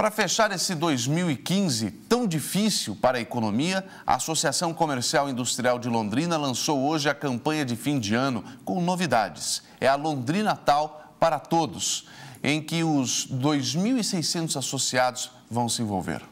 Para fechar esse 2015 tão difícil para a economia, a Associação Comercial Industrial de Londrina lançou hoje a campanha de fim de ano com novidades. É a Londrina Natal para todos, em que os 2.600 associados vão se envolver.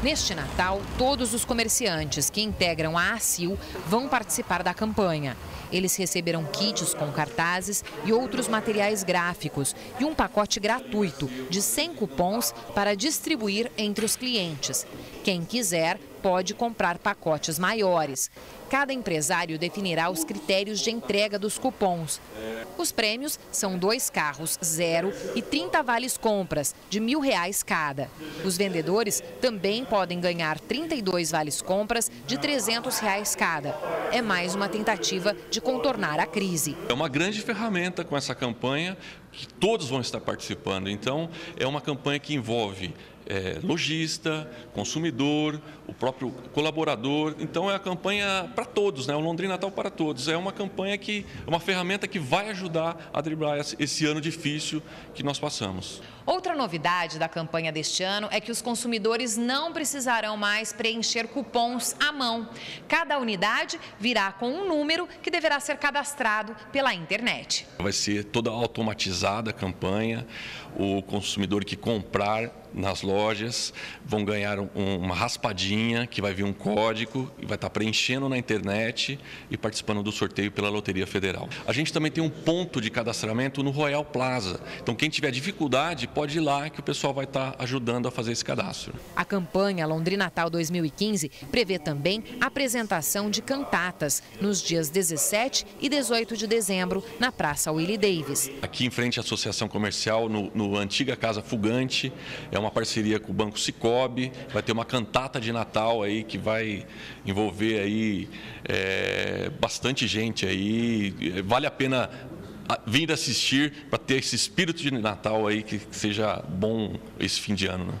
Neste Natal, todos os comerciantes que integram a ACIL vão participar da campanha. Eles receberão kits com cartazes e outros materiais gráficos e um pacote gratuito de 100 cupons para distribuir entre os clientes. Quem quiser pode comprar pacotes maiores. Cada empresário definirá os critérios de entrega dos cupons. Os prêmios são dois carros zero e 30 vales compras de mil reais cada. Os vendedores também podem ganhar 32 vales compras de 300 reais cada. É mais uma tentativa de contornar a crise. É uma grande ferramenta com essa campanha que todos vão estar participando. Então, é uma campanha que envolve é, lojista, consumidor, o próprio colaborador. Então é a campanha para todos, né? o Londrina Natal para todos. É uma campanha que é uma ferramenta que vai ajudar a driblar esse ano difícil que nós passamos. Outra novidade da campanha deste ano é que os consumidores não precisarão mais preencher cupons à mão. Cada unidade virá com um número que deverá ser cadastrado pela internet. Vai ser toda automatizada a campanha. O consumidor que comprar nas lojas vão ganhar um, uma raspadinha que vai vir um código e vai estar preenchendo na internet e participando do sorteio pela Loteria Federal. A gente também tem um ponto de cadastramento no Royal Plaza. Então quem tiver dificuldade pode ir lá que o pessoal vai estar ajudando a fazer esse cadastro. A campanha Londrinatal 2015 prevê também a apresentação de cantatas nos dias 17 e 18 de dezembro na Praça Willie Davis. Aqui em frente à Associação Comercial, no, no antiga Casa Fugante, é uma parceria com o Banco Cicobi, vai ter uma cantata de Natal aí que vai envolver aí é, bastante gente aí. Vale a pena vir assistir para ter esse espírito de Natal aí que seja bom esse fim de ano. Né?